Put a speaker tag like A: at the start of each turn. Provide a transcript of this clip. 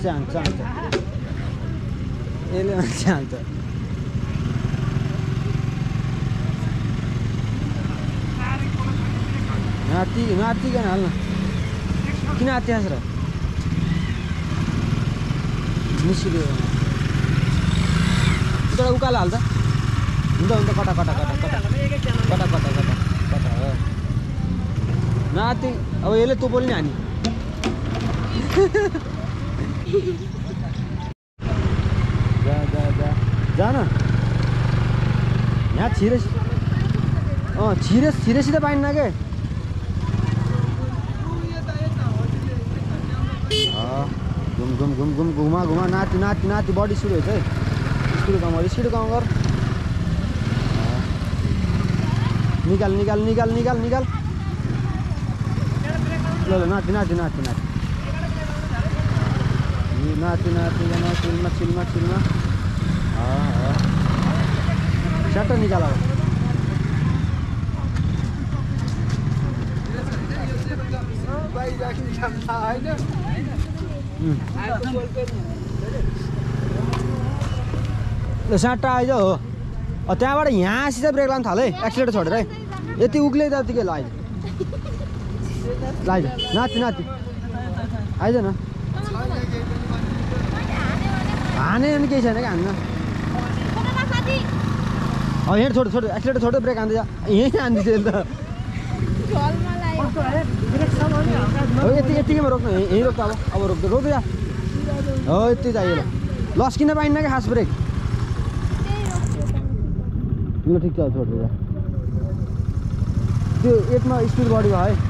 A: मान्छे हान्छ हान्छ यसले मान्छे हान्छ माथि माथि किन हाल्न किन हाँस र निस्कियो उता उकालो हाल्छ हुन्छ हुन्छ कटा कटा कटा कटा कटा कटा कटा नाति अब यसले तँ पनि हानी जा जा जा। जा न। यहाँ छिरे अँ छिरे छिरे सिधै पाइन्न के। घुम घुम घुम घुम, घुमा घुमा। नाति नाति नाति बडी सुरु हुन्छ है स्पिड कम गर स्पिड कम गर निकाल निकाल निकाल निकाल निकाल। ल ल, नाति नाति नाति नाति। natin natin ano silma silma silma. Shutter निकाला भाइ राख्ने आइज हो। त्यहाँबाट यहाँ ब्रेक लानु थाल्यो है एक्सिलेटर छोडेर है। यति उक्ले जतिकै ल ल नाति नाति। आइज न। हाने अनि केही छैन क्या हान्न यहाँ छोड छोड एक्सिलेटर छोड्दै ब्रेक हान्दै यहीँ हान्दैछ यसले त। यति यतिकैमा रोक्नु यहीँ रोक्नु अब। अब रोक्दै रोक्दै जा। हो यति चाहियो लस किन पाइन्न क्या खास ब्रेक? ल ठिक छ छोड्दै जा। त्यो एकमा स्पिड बढी भयो है।